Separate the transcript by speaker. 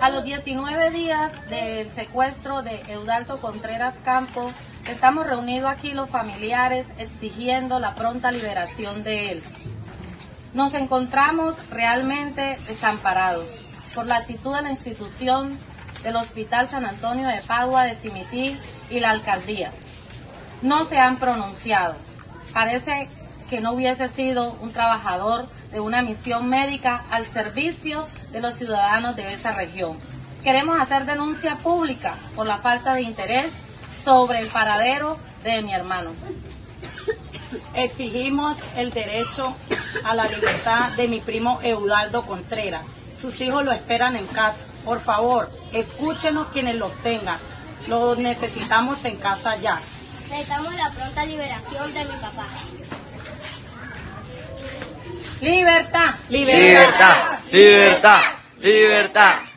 Speaker 1: A los 19 días del secuestro de Eudalto Contreras Campo, estamos reunidos aquí los familiares exigiendo la pronta liberación de él. Nos encontramos realmente desamparados por la actitud de la institución del Hospital San Antonio de Padua de Cimití y la alcaldía. No se han pronunciado. Parece que no hubiese sido un trabajador de una misión médica al servicio de los ciudadanos de esa región. Queremos hacer denuncia pública por la falta de interés sobre el paradero de mi hermano.
Speaker 2: Exigimos el derecho a la libertad de mi primo Eudaldo Contreras. Sus hijos lo esperan en casa. Por favor, escúchenos quienes los tengan. Los necesitamos en casa ya.
Speaker 3: Necesitamos la pronta liberación de mi papá.
Speaker 1: Libertad.
Speaker 4: Libertad, libertad, libertad.